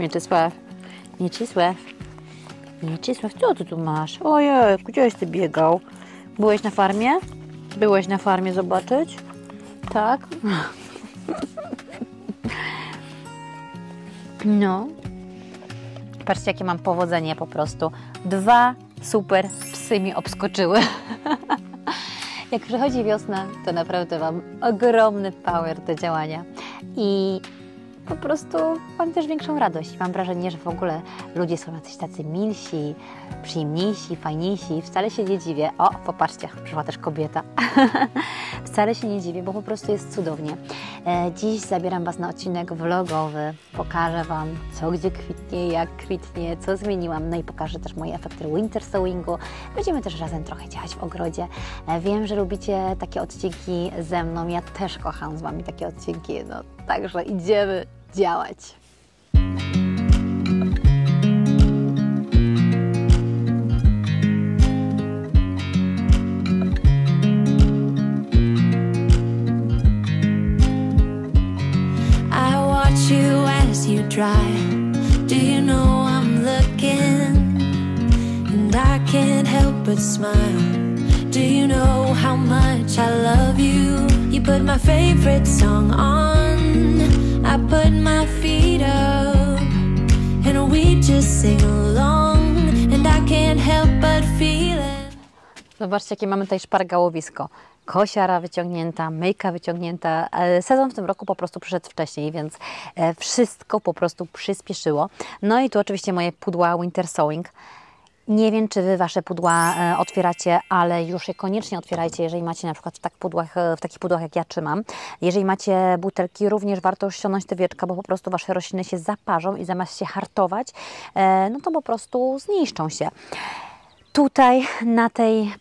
Mieczysław, Mieczysław, Mieczysław, co ty tu masz? Ojej, gdzieś ty biegał? Byłeś na farmie? Byłeś na farmie zobaczyć? Tak? No. Patrzcie, jakie mam powodzenie po prostu. Dwa super psy mi obskoczyły. Jak przychodzi wiosna, to naprawdę mam ogromny power do działania. I po prostu mam też większą radość. Mam wrażenie, że w ogóle ludzie są jacyś tacy milsi, przyjemniejsi, fajniejsi. Wcale się nie dziwię. O, popatrzcie, przyszła też kobieta. Wcale się nie dziwię, bo po prostu jest cudownie. E, dziś zabieram Was na odcinek vlogowy. Pokażę Wam, co gdzie kwitnie, jak kwitnie, co zmieniłam. No i pokażę też moje efekty winter sewingu. Będziemy też razem trochę działać w ogrodzie. E, wiem, że lubicie takie odcinki ze mną. Ja też kocham z Wami takie odcinki. No, także idziemy watch you as you drive. Do you know I'm looking? And I can't help but smile. Do you know how much I love you? You put my favorite song on. Zobaczcie, jakie mamy tutaj szpargałowisko. Kosiara wyciągnięta, myjka wyciągnięta. E, Sezon w tym roku po prostu przyszedł wcześniej, więc e, wszystko po prostu przyspieszyło. No i tu oczywiście moje pudła Winter Sewing. Nie wiem, czy Wy Wasze pudła e, otwieracie, ale już je koniecznie otwierajcie, jeżeli macie na przykład w, tak pudłach, w takich pudłach, jak ja trzymam. Jeżeli macie butelki, również warto ściągnąć te wieczka, bo po prostu Wasze rośliny się zaparzą i zamiast się hartować, no to po prostu zniszczą się. Tutaj na tej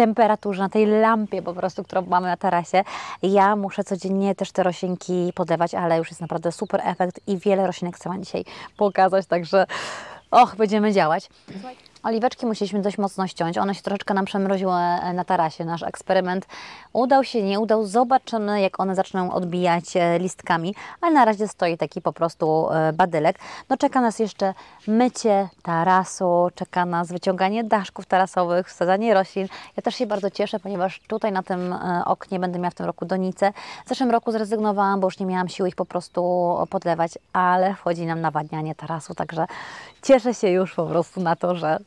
temperaturze, na tej lampie po prostu, którą mamy na tarasie. Ja muszę codziennie też te roślinki podlewać, ale już jest naprawdę super efekt i wiele roślinek chcę Wam dzisiaj pokazać, także och, będziemy działać. Oliweczki musieliśmy dość mocno ściąć, one się troszeczkę nam przemroziły e, na tarasie. Nasz eksperyment udał się, nie udał. Zobaczymy, jak one zaczną odbijać e, listkami, ale na razie stoi taki po prostu e, badylek. No czeka nas jeszcze mycie tarasu, czeka nas wyciąganie daszków tarasowych, wsadzanie roślin. Ja też się bardzo cieszę, ponieważ tutaj na tym oknie będę miała w tym roku donicę. W zeszłym roku zrezygnowałam, bo już nie miałam siły ich po prostu podlewać, ale wchodzi nam nawadnianie tarasu, także cieszę się już po prostu na to, że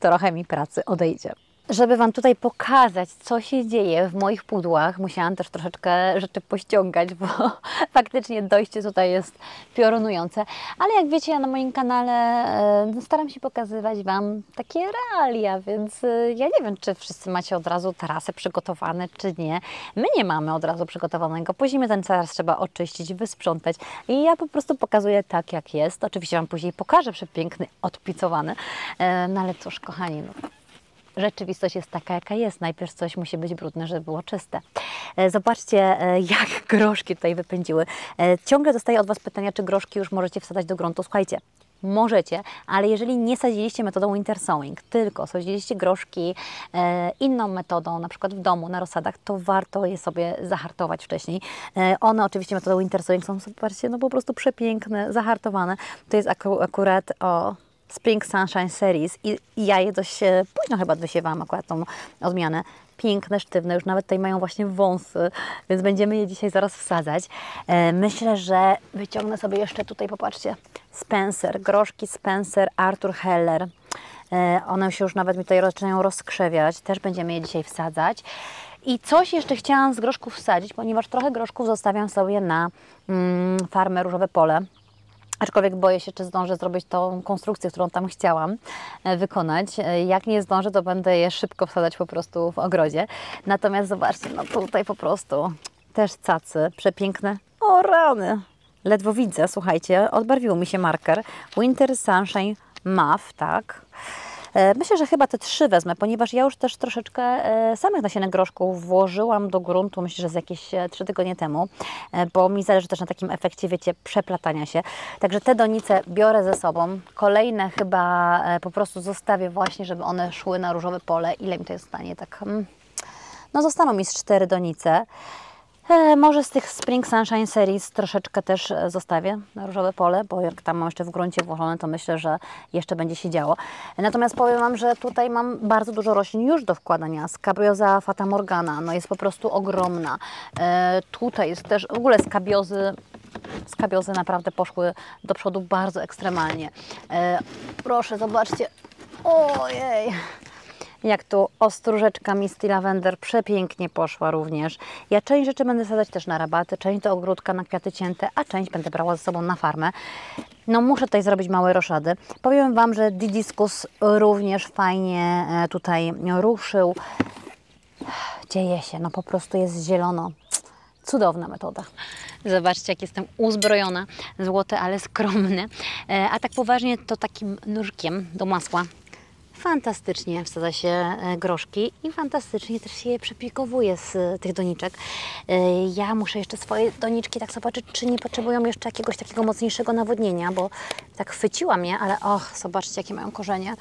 trochę mi pracy odejdzie. Żeby Wam tutaj pokazać, co się dzieje w moich pudłach, musiałam też troszeczkę rzeczy pościągać, bo faktycznie dojście tutaj jest piorunujące. Ale jak wiecie, ja na moim kanale e, staram się pokazywać Wam takie realia, więc e, ja nie wiem, czy wszyscy macie od razu tarasy przygotowane, czy nie. My nie mamy od razu przygotowanego. Zimie ten taras trzeba oczyścić, wysprzątać i ja po prostu pokazuję tak, jak jest. Oczywiście Wam później pokażę przepiękny, odpicowany. E, No ale cóż, kochani, no, rzeczywistość jest taka, jaka jest. Najpierw coś musi być brudne, żeby było czyste. E, Zobaczcie, e, jak groszki tutaj wypędziły. E, Ciągle dostaję od Was pytania, czy groszki już możecie wsadzać do gruntu. Słuchajcie, Możecie, ale jeżeli nie sadziliście metodą winter sowing, tylko sadziliście groszki e, inną metodą, na przykład w domu, na rozsadach, to warto je sobie zahartować wcześniej. E, one oczywiście metodą winter sowing są, zobaczcie, no po prostu przepiękne, zahartowane. To jest aku, akurat o Spring Sunshine Series i, i ja je dość e, późno chyba wysiewałam akurat tą odmianę. Piękne, sztywne, już nawet tutaj mają właśnie wąsy, więc będziemy je dzisiaj zaraz wsadzać. E, myślę, że wyciągnę sobie jeszcze tutaj, popatrzcie, Spencer, groszki Spencer, Arthur Heller. E, one się już nawet mi tutaj zaczynają rozkrzewiać, też będziemy je dzisiaj wsadzać. I coś jeszcze chciałam z groszków wsadzić, ponieważ trochę groszków zostawiam sobie na mm, farmę Różowe Pole. Aczkolwiek boję się, czy zdążę zrobić tą konstrukcję, którą tam chciałam e, wykonać. E, Jak nie zdążę, to będę je szybko wsadzać po prostu w ogrodzie. Natomiast zobaczcie, no tutaj po prostu też cacy, przepiękne. O rany! Ledwo widzę, słuchajcie, odbarwił mi się marker. Winter Sunshine Muff, tak. E, Myślę, że chyba te trzy wezmę, ponieważ ja już też troszeczkę e, samych nasienek groszków włożyłam do gruntu, myślę, że z jakieś e, trzy tygodnie temu, bo mi zależy też na takim efekcie, wiecie, przeplatania się. Także te donice biorę ze sobą. Kolejne chyba po prostu zostawię właśnie, żeby one szły na różowe pole. Ile mi to jest stanie? Tak, mm, no zostaną mi z cztery donice. E, może z tych Spring Sunshine Series troszeczkę też e, zostawię na różowe pole, bo jak tam mam jeszcze w gruncie włożone, to myślę, że jeszcze będzie się działo. Natomiast powiem Wam, że tutaj mam bardzo dużo roślin już do wkładania. Skabioza Fata Morgana, no jest po prostu ogromna. E, tutaj jest też w ogóle skabiozy skabiozy naprawdę poszły do przodu bardzo ekstremalnie. E, proszę, zobaczcie. Ojej! Jak tu ostróżeczka Misty Lavender przepięknie poszła również. Ja część rzeczy będę sadzać też na rabaty, część do ogródka na kwiaty cięte, a część będę brała ze sobą na farmę. No muszę tutaj zrobić małe roszady. Powiem Wam, że Didiscus również fajnie e, tutaj ruszył. Dzieje się, no po prostu jest zielono. Cudowna metoda. Zobaczcie, jak jestem uzbrojona. Złote, ale skromne. E, A tak poważnie to takim nóżkiem do masła fantastycznie wsadza się e, groszki i fantastycznie też się je przepikowuje z e, tych doniczek. E, Ja muszę jeszcze swoje doniczki tak zobaczyć, czy nie potrzebują jeszcze jakiegoś takiego mocniejszego nawodnienia, bo tak chwyciłam je, ale och, zobaczcie, jakie mają korzenie.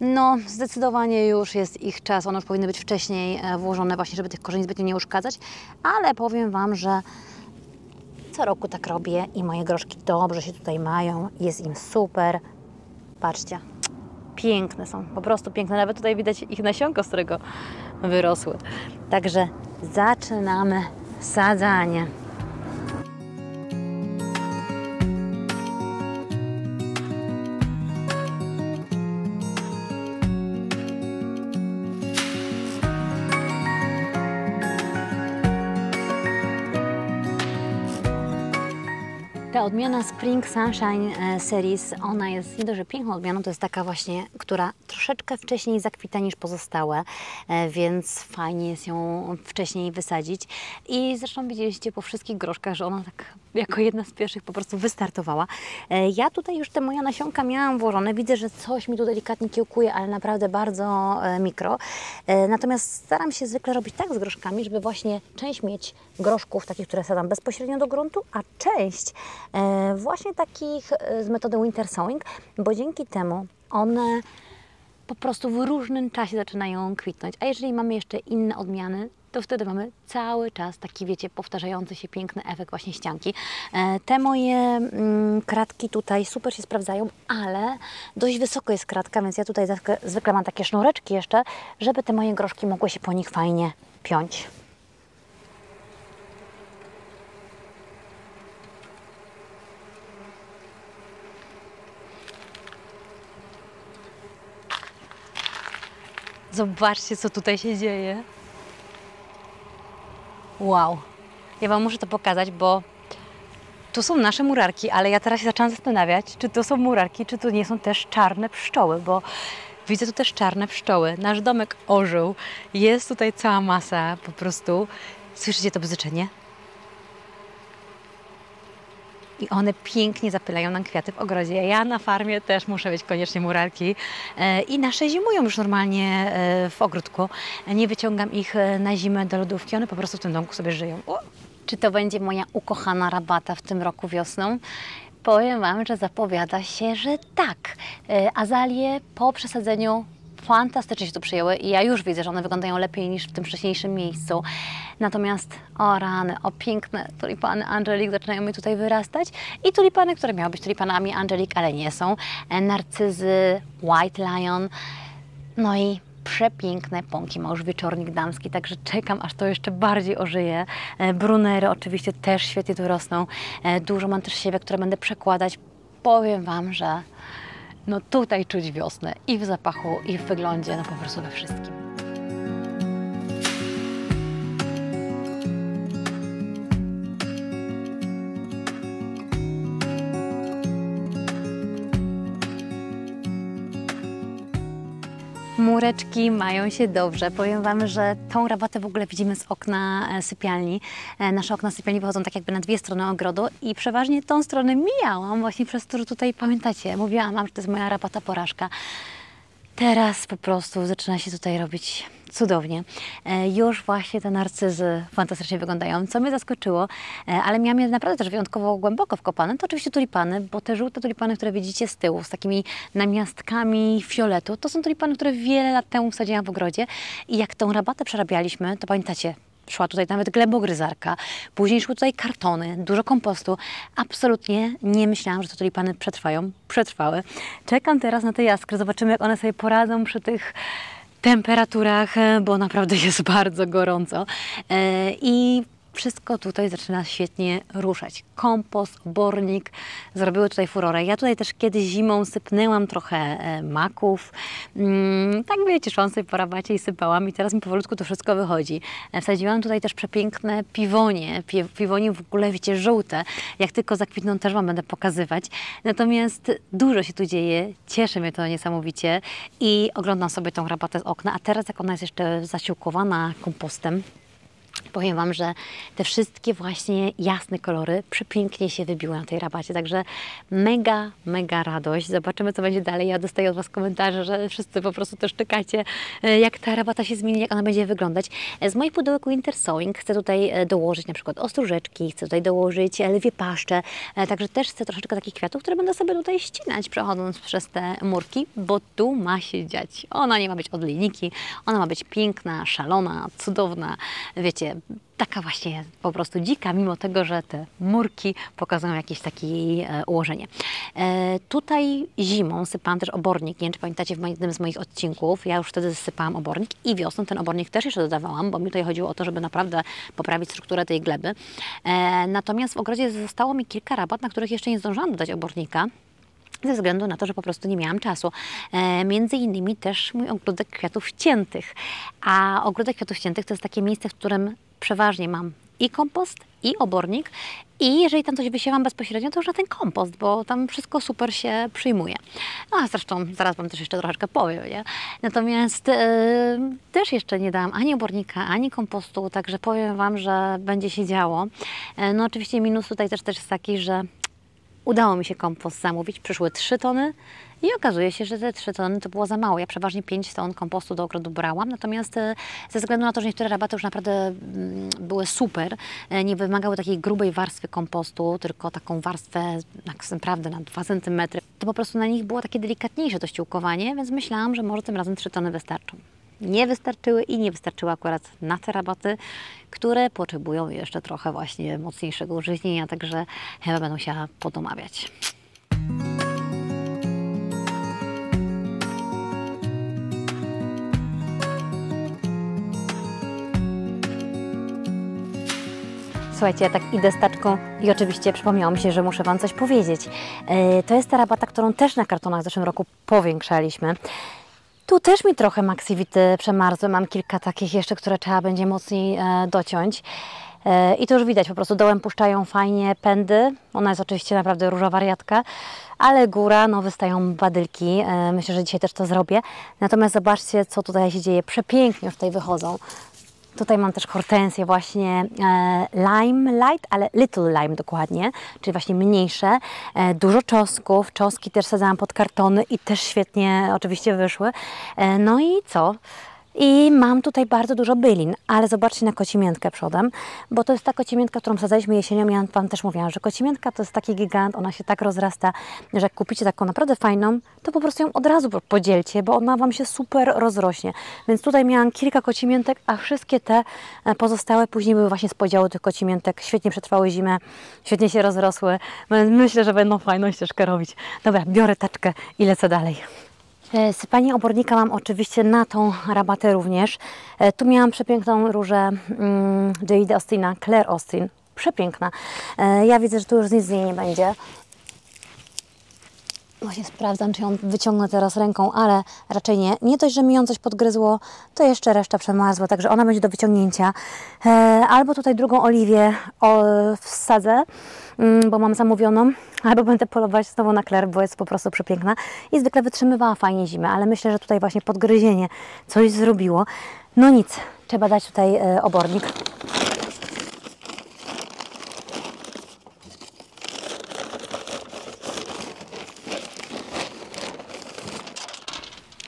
No, zdecydowanie już jest ich czas. One już powinny być wcześniej włożone właśnie, żeby tych korzeni zbytnio nie uszkadzać, ale powiem Wam, że co roku tak robię i moje groszki dobrze się tutaj mają. Jest im super. Patrzcie, piękne są, po prostu piękne. Nawet tutaj widać ich nasionko, z którego wyrosły. Także zaczynamy sadzanie. Odmiana Spring Sunshine e, Series, ona jest nie dość, że piękną odmianą, to jest taka właśnie, która troszeczkę wcześniej zakwita niż pozostałe, e, więc fajnie jest ją wcześniej wysadzić. I zresztą widzieliście po wszystkich groszkach, że ona tak jako jedna z pierwszych po prostu wystartowała. E, Ja tutaj już te moje nasionka miałam włożone, widzę, że coś mi tu delikatnie kiełkuje, ale naprawdę bardzo e, mikro. E, Natomiast staram się zwykle robić tak z groszkami, żeby właśnie część mieć groszków, takich, które sadzam bezpośrednio do gruntu, a część właśnie takich z metody winter sowing, bo dzięki temu one po prostu w różnym czasie zaczynają kwitnąć. A jeżeli mamy jeszcze inne odmiany, to wtedy mamy cały czas taki, wiecie, powtarzający się piękny efekt właśnie ścianki. E, Te moje mm, kratki tutaj super się sprawdzają, ale dość wysoko jest kratka, więc ja tutaj zwykle, zwykle mam takie sznureczki jeszcze, żeby te moje groszki mogły się po nich fajnie piąć. Zobaczcie, co tutaj się dzieje. Wow. Ja Wam muszę to pokazać, bo tu są nasze murarki, ale ja teraz się zaczęłam zastanawiać, czy to są murarki, czy to nie są też czarne pszczoły, bo widzę tu też czarne pszczoły. Nasz domek ożył. Jest tutaj cała masa po prostu. Słyszycie to bzyczenie? I one pięknie zapylają nam kwiaty w ogrodzie. Ja na farmie też muszę mieć koniecznie murarki. E, I nasze zimują już normalnie e, w ogródku. Nie wyciągam ich e, na zimę do lodówki, one po prostu w tym domku sobie żyją. Czy to będzie moja ukochana rabata w tym roku wiosną? Powiem Wam, że zapowiada się, że tak. Azalie po przesadzeniu fantastycznie się tu przyjęły i ja już widzę, że one wyglądają lepiej niż w tym wcześniejszym miejscu. Natomiast o rany, o piękne tulipany Angelique zaczynają mi tutaj wyrastać i tulipany, które miały być tulipanami Angelique, ale nie są. E, Narcyzy, White Lion, no i przepiękne pąki, ma już wieczornik damski, także czekam, aż to jeszcze bardziej ożyje. E, Brunery oczywiście też świetnie tu rosną. E, Dużo mam też siewek, które będę przekładać. Powiem Wam, że no tutaj czuć wiosnę i w zapachu, i w wyglądzie, no po prostu we wszystkim. Mureczki mają się dobrze. Powiem Wam, że tą rabatę w ogóle widzimy z okna e, sypialni. E, Nasze okna sypialni wychodzą tak jakby na dwie strony ogrodu i przeważnie tą stronę mijałam właśnie przez to, tutaj pamiętacie, mówiłam Wam, że to jest moja rabata porażka. Teraz po prostu zaczyna się tutaj robić cudownie. E, Już właśnie te narcyzy fantastycznie wyglądają, co mnie zaskoczyło, e, ale miałam je naprawdę też wyjątkowo głęboko wkopane. To oczywiście tulipany, bo te żółte tulipany, które widzicie z tyłu, z takimi namiastkami fioletu, to są tulipany, które wiele lat temu wsadziłam w ogrodzie i jak tą rabatę przerabialiśmy, to pamiętacie, szła tutaj nawet glebogryzarka, później szły tutaj kartony, dużo kompostu. Absolutnie nie myślałam, że te tulipany przetrwają. Przetrwały. Czekam teraz na te jaskry, zobaczymy jak one sobie poradzą przy tych temperaturach, bo naprawdę jest bardzo gorąco. E, I wszystko tutaj zaczyna świetnie ruszać. Kompost, obornik zrobiły tutaj furorę. Ja tutaj też kiedyś zimą sypnęłam trochę e, maków. Mm, tak wiecie, szłam po rabacie i sypałam i teraz mi powolutku to wszystko wychodzi. E, Wsadziłam tutaj też przepiękne piwonie. Pi piwonie w ogóle, wiecie, żółte. Jak tylko zakwitną też Wam będę pokazywać. Natomiast dużo się tu dzieje. Cieszy mnie to niesamowicie i oglądam sobie tą rabatę z okna. A teraz jak ona jest jeszcze zasiłkowana kompostem, Powiem Wam, że te wszystkie właśnie jasne kolory przepięknie się wybiły na tej rabacie, także mega, mega radość. Zobaczymy, co będzie dalej. Ja dostaję od Was komentarze, że wszyscy po prostu też czekacie, e, jak ta rabata się zmieni, jak ona będzie wyglądać. E, Z moich pudełek Winter Sewing chcę tutaj e, dołożyć na przykład ostróżeczki, chcę tutaj dołożyć lwie paszcze, także też chcę troszeczkę takich kwiatów, które będę sobie tutaj ścinać, przechodząc przez te murki, bo tu ma się dziać. Ona nie ma być od linijki, ona ma być piękna, szalona, cudowna, wiecie, taka właśnie po prostu dzika, mimo tego, że te murki pokazują jakieś takie jej e, ułożenie. E, tutaj zimą sypałam też obornik, nie wiem czy pamiętacie w jednym z moich odcinków, ja już wtedy sypałam obornik i wiosną ten obornik też jeszcze dodawałam, bo mi tutaj chodziło o to, żeby naprawdę poprawić strukturę tej gleby. E, natomiast w ogrodzie zostało mi kilka rabat, na których jeszcze nie zdążyłam dodać obornika ze względu na to, że po prostu nie miałam czasu. E, między innymi też mój ogródek kwiatów ciętych. A ogródek kwiatów ciętych to jest takie miejsce, w którym przeważnie mam i kompost, i obornik. I jeżeli tam coś wysiewam bezpośrednio, to już na ten kompost, bo tam wszystko super się przyjmuje. No a zresztą zaraz Wam też jeszcze troszeczkę powiem, nie? Natomiast e, też jeszcze nie dałam ani obornika, ani kompostu, także powiem Wam, że będzie się działo. E, no oczywiście minus tutaj też, też jest taki, że Udało mi się kompost zamówić, przyszły 3 tony i okazuje się, że te 3 tony to było za mało. Ja przeważnie 5 ton kompostu do ogrodu brałam, natomiast e, ze względu na to, że niektóre rabaty już naprawdę mm, były super, e, nie wymagały takiej grubej warstwy kompostu, tylko taką warstwę tak naprawdę na 2 cm, to po prostu na nich było takie delikatniejsze to więc myślałam, że może tym razem 3 tony wystarczą nie wystarczyły i nie wystarczyły akurat na te rabaty, które potrzebują jeszcze trochę właśnie mocniejszego użyźnienia, także chyba będą się podomawiać. Słuchajcie, ja tak idę z taczką i oczywiście przypomniało mi się, że muszę Wam coś powiedzieć. E, To jest ta rabata, którą też na kartonach w zeszłym roku powiększaliśmy. Tu też mi trochę maksywity przemarzły. Mam kilka takich jeszcze, które trzeba będzie mocniej e, dociąć. E, I to już widać, po prostu dołem puszczają fajnie pędy. Ona jest oczywiście naprawdę róża wariatka, ale góra, no wystają badylki. E, myślę, że dzisiaj też to zrobię. Natomiast zobaczcie, co tutaj się dzieje. Przepięknie już tutaj wychodzą. Tutaj mam też hortensję właśnie e, lime light, ale little lime dokładnie, czyli właśnie mniejsze. E, dużo czosnków, czoski też sadzałam pod kartony i też świetnie oczywiście wyszły. E, no i co? I mam tutaj bardzo dużo bylin, ale zobaczcie na kocimiętkę przodem, bo to jest ta kocimiętka, którą sadzaliśmy jesienią. Ja Wam też mówiłam, że kocimiętka to jest taki gigant, ona się tak rozrasta, że jak kupicie taką naprawdę fajną, to po prostu ją od razu podzielcie, bo ona Wam się super rozrośnie. Więc tutaj miałam kilka kocimiętek, a wszystkie te e, pozostałe później były właśnie z podziału tych kocimiętek. Świetnie przetrwały zimę, świetnie się rozrosły. Myślę, że będą fajną ścieżkę robić. Dobra, biorę taczkę i lecę dalej. E, Sypanie obornika mam oczywiście na tą rabatę również. E, Tu miałam przepiękną różę mm, Jade Austina, Claire Austin. Przepiękna. E, Ja widzę, że tu już nic z niej nie będzie. Właśnie sprawdzam, czy ją wyciągnę teraz ręką, ale raczej nie. Nie dość, że mi ją coś podgryzło, to jeszcze reszta przemarzła, także ona będzie do wyciągnięcia. E, albo tutaj drugą oliwię wsadzę, mm, bo mam zamówioną, albo będę polować znowu na Claire, bo jest po prostu przepiękna i zwykle wytrzymywała fajnie zimę, ale myślę, że tutaj właśnie podgryzienie coś zrobiło. No nic, trzeba dać tutaj e, obornik.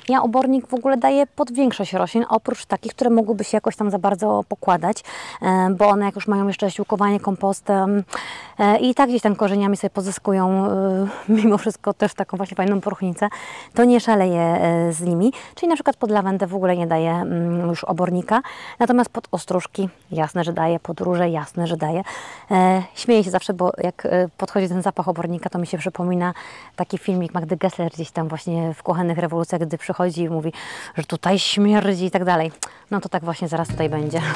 Ja obornik w ogóle daję pod większość roślin, oprócz takich, które mogłyby się jakoś tam za bardzo pokładać. e, bo one jak już mają jeszcze ściółkowanie kompostem e, i tak gdzieś tam korzeniami sobie pozyskują e, mimo wszystko też taką właśnie fajną próchnicę, to nie szaleję z nimi. Czyli na przykład pod lawendę w ogóle nie daję mm, już obornika, natomiast pod ostróżki jasne, że daję, pod róże jasne, że daję. Śmieję się zawsze, bo jak podchodzi ten zapach obornika, to mi się przypomina taki filmik Magdy Gessler gdzieś tam właśnie w Kuchennych Rewolucjach, gdy przychodzi i mówi, że tutaj śmierdzi i tak dalej. No to tak właśnie zaraz tutaj będzie.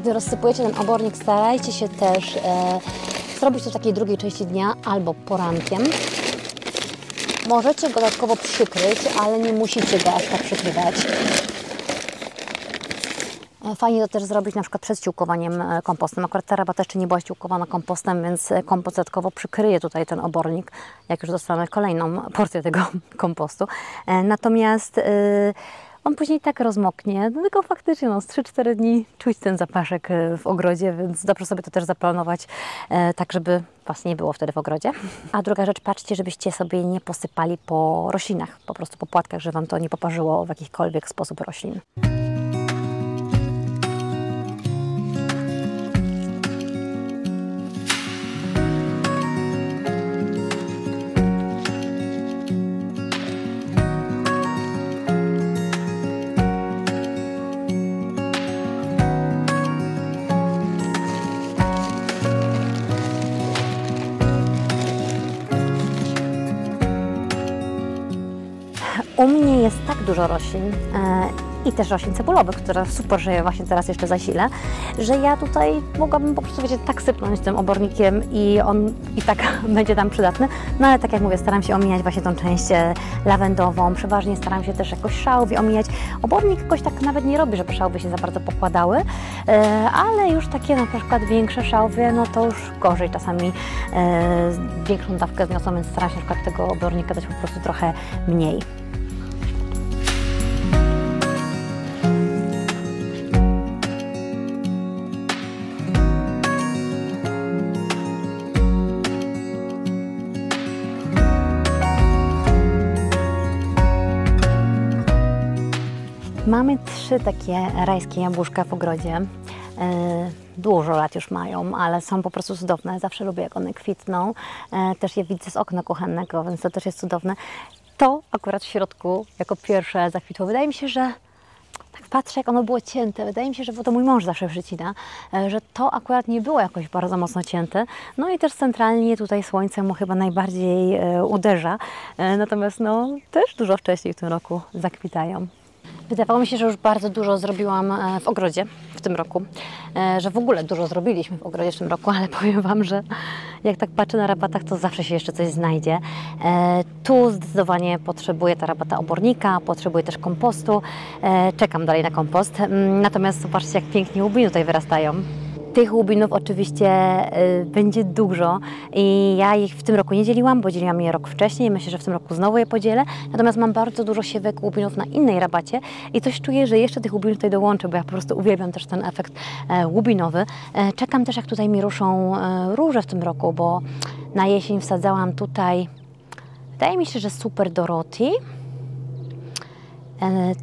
Gdy rozsypujecie ten obornik, starajcie się też e, zrobić to w takiej drugiej części dnia albo porankiem. Możecie go dodatkowo przykryć, ale nie musicie go aż tak przykrywać. E, Fajnie to też zrobić na przykład przed ściółkowaniem e, kompostem. Akurat ta rabata jeszcze nie była ściółkowana kompostem, więc e, kompost dodatkowo przykryje tutaj ten obornik, jak już dostanę kolejną porcję tego kompostu. Natomiast e, on później tak rozmoknie, no tylko faktycznie no, z 3-4 dni czuć ten zapaszek e, w ogrodzie, więc dobrze sobie to też zaplanować, e, tak żeby Was nie było wtedy w ogrodzie. A druga rzecz, patrzcie, żebyście sobie nie posypali po roślinach, po prostu po płatkach, żeby Wam to nie poparzyło w jakikolwiek sposób roślin. Dużo roślin e, i też roślin cebulowych, które super, że właśnie teraz jeszcze zasilę, że ja tutaj mogłabym po prostu wiecie, tak sypnąć tym obornikiem i on i tak będzie tam przydatny. No ale tak jak mówię, staram się omijać właśnie tą część e, lawendową, przeważnie staram się też jakoś szałwi omijać. Obornik jakoś tak nawet nie robi, żeby szałwy się za bardzo pokładały, e, ale już takie na przykład większe szałwy, no to już gorzej czasami większą dawkę zniosą, więc staram się na przykład tego obornika dać po prostu trochę mniej. Mamy trzy takie rajskie jabłuszka w ogrodzie. E, Dużo lat już mają, ale są po prostu cudowne. Zawsze lubię, jak one kwitną. E, Też je widzę z okna kuchennego, więc to też jest cudowne. To akurat w środku jako pierwsze zakwitło. Wydaje mi się, że tak patrzę, jak ono było cięte. Wydaje mi się, że bo to mój mąż zawsze przycina, e, że to akurat nie było jakoś bardzo mocno cięte. No i też centralnie tutaj słońce mu chyba najbardziej uderza. Natomiast no, też dużo wcześniej w tym roku zakwitają. Wydawało mi się, że już bardzo dużo zrobiłam e, w ogrodzie w tym roku, e, że w ogóle dużo zrobiliśmy w ogrodzie w tym roku, ale powiem Wam, że jak tak patrzę na rabatach, to zawsze się jeszcze coś znajdzie. E, Tu zdecydowanie potrzebuję ta rabata obornika, potrzebuję też kompostu. Czekam dalej na kompost. Mm, Natomiast zobaczcie, jak pięknie łubiny tutaj wyrastają. Tych łubinów oczywiście y, będzie dużo i ja ich w tym roku nie dzieliłam, bo dzieliłam je rok wcześniej. Myślę, że w tym roku znowu je podzielę. Natomiast mam bardzo dużo siewek łubinów na innej rabacie i coś czuję, że jeszcze tych łubinów tutaj dołączę, bo ja po prostu uwielbiam też ten efekt e, łubinowy. E, czekam też, jak tutaj mi ruszą e, róże w tym roku, bo na jesień wsadzałam tutaj, wydaje mi się, że super Dorothy.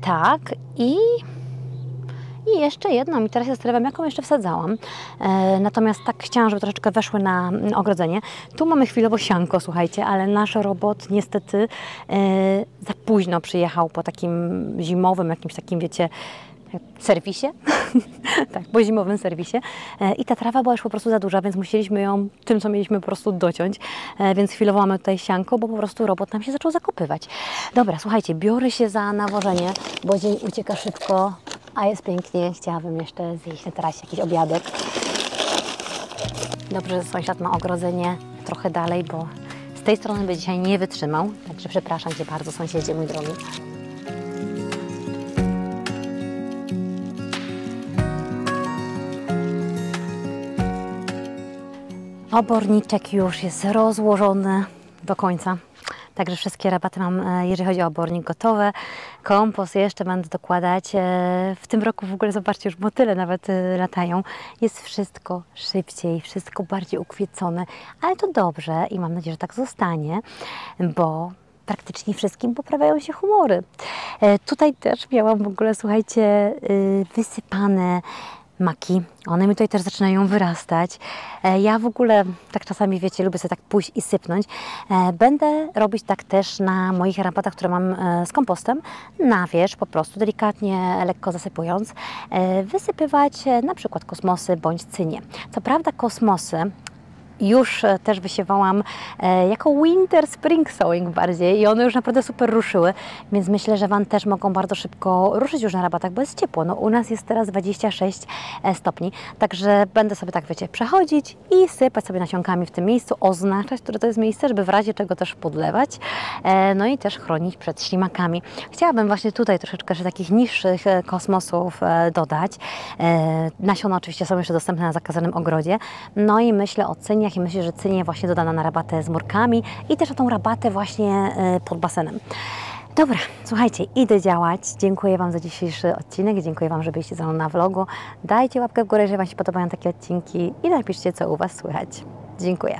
Tak i i jeszcze jedną, i teraz się zastanawiam, jaką jeszcze wsadzałam. E, natomiast tak chciałam, żeby troszeczkę weszły na mm, ogrodzenie. Tu mamy chwilowo sianko, słuchajcie, ale nasz robot niestety e, za późno przyjechał po takim zimowym, jakimś takim, wiecie, serwisie, tak, po zimowym serwisie E, i ta trawa była już po prostu za duża, więc musieliśmy ją tym, co mieliśmy po prostu dociąć, E, więc chwilowo mamy tutaj sianko, bo po prostu robot nam się zaczął zakopywać. Dobra, słuchajcie, biorę się za nawożenie, bo dzień ucieka szybko, a jest pięknie. Chciałabym jeszcze zjeść na tarasie jakiś obiadek. Dobrze, że sąsiad ma ogrodzenie trochę dalej, bo z tej strony by dzisiaj nie wytrzymał, także przepraszam Cię bardzo, sąsiedzie mój drogi. Oborniczek już jest rozłożony do końca. Także wszystkie rabaty mam, e, jeżeli chodzi o obornik, gotowe. Kompost jeszcze będę dokładać. E, W tym roku w ogóle, zobaczcie, już motyle nawet e, latają. Jest wszystko szybciej, wszystko bardziej ukwiecone, ale to dobrze i mam nadzieję, że tak zostanie, bo praktycznie wszystkim poprawiają się humory. Tutaj też miałam w ogóle, słuchajcie, wysypane maki. One mi tutaj też zaczynają wyrastać. E, Ja w ogóle tak czasami, wiecie, lubię sobie tak pójść i sypnąć. E, Będę robić tak też na moich rabatach, które mam e, z kompostem, na wierzch po prostu, delikatnie, lekko zasypując, wysypywać na przykład kosmosy bądź cynie. Co prawda kosmosy już e, też wysiewałam e, jako winter spring sowing bardziej i one już naprawdę super ruszyły, więc myślę, że Wam też mogą bardzo szybko ruszyć już na rabatach, bo jest ciepło. No, u nas jest teraz 26 e, stopni, także będę sobie tak, wiecie, przechodzić i sypać sobie nasionkami w tym miejscu, oznaczać, które to jest miejsce, żeby w razie czego też podlewać, no i też chronić przed ślimakami. Chciałabym właśnie tutaj troszeczkę że takich niższych kosmosów dodać. Nasiona oczywiście są jeszcze dostępne na zakazanym ogrodzie, no i myślę o cyniach i myślę, że cynie właśnie dodana na rabatę z murkami i też o tą rabatę właśnie e, pod basenem. Dobra, słuchajcie, idę działać. Dziękuję Wam za dzisiejszy odcinek. Dziękuję Wam, że byliście ze mną na vlogu. Dajcie łapkę w górę, jeżeli Wam się podobają takie odcinki i napiszcie, co u Was słychać. Dziękuję.